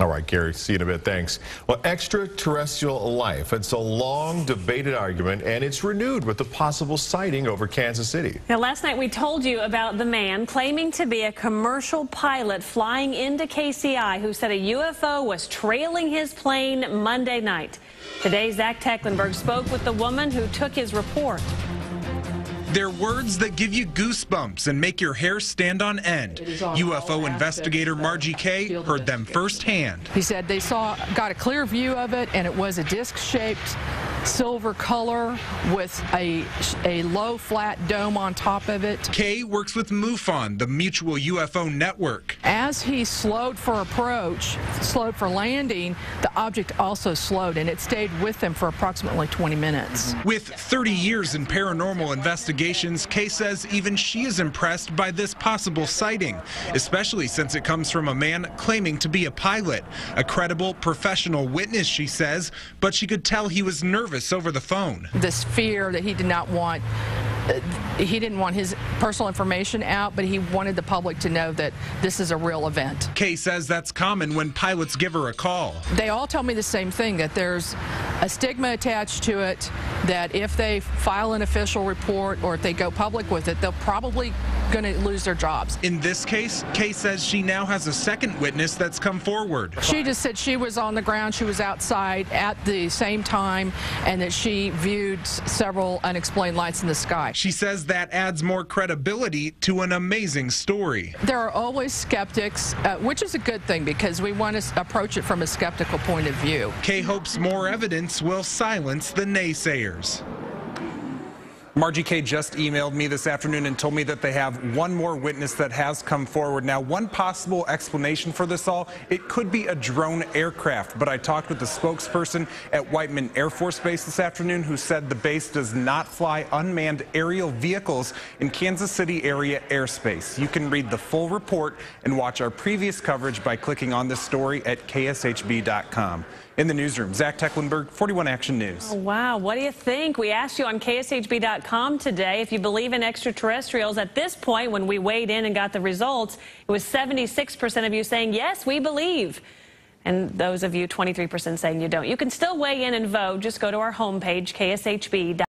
All right, Gary, see you in a bit. Thanks. Well, extraterrestrial life. It's a long debated argument, and it's renewed with the possible sighting over Kansas City. Now, last night we told you about the man claiming to be a commercial pilot flying into KCI who said a UFO was trailing his plane Monday night. Today, Zach Tecklenburg spoke with the woman who took his report. They're words that give you goosebumps and make your hair stand on end. On UFO investigator Margie Kay heard them firsthand. He said they saw, got a clear view of it, and it was a disc-shaped silver color with a, a low flat dome on top of it. Kay works with MUFON, the Mutual UFO Network. As he slowed for approach, slowed for landing, the object also slowed and it stayed with them for approximately 20 minutes. With 30 years in paranormal investigations, Kay says even she is impressed by this possible sighting, especially since it comes from a man claiming to be a pilot. A credible professional witness, she says, but she could tell he was nervous nervous over the phone. This fear that he did not want he didn't want his personal information out, but he wanted the public to know that this is a real event. Kay says that's common when pilots give her a call. They all tell me the same thing, that there's a stigma attached to it, that if they file an official report or if they go public with it, they're probably going to lose their jobs. In this case, Kay says she now has a second witness that's come forward. She just said she was on the ground, she was outside at the same time, and that she viewed several unexplained lights in the sky. She says that adds more credibility to an amazing story. There are always skeptics, uh, which is a good thing because we want to approach it from a skeptical point of view. Kay hopes more evidence will silence the naysayers. Margie Kay just emailed me this afternoon and told me that they have one more witness that has come forward. Now, one possible explanation for this all, it could be a drone aircraft, but I talked with the spokesperson at Whiteman Air Force Base this afternoon who said the base does not fly unmanned aerial vehicles in Kansas City area airspace. You can read the full report and watch our previous coverage by clicking on this story at kshb.com. In the newsroom, Zach Tecklenburg, 41 Action News. Oh, wow, what do you think? We asked you on KSHB.com today if you believe in extraterrestrials. At this point, when we weighed in and got the results, it was 76% of you saying, yes, we believe. And those of you, 23% saying you don't. You can still weigh in and vote. Just go to our homepage, kshb.com.